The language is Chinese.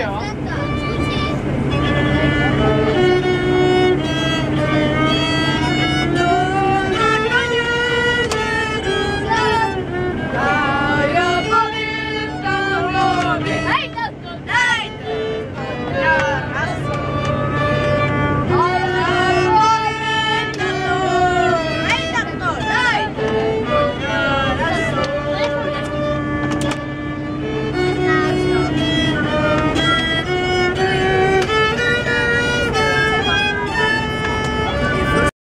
真的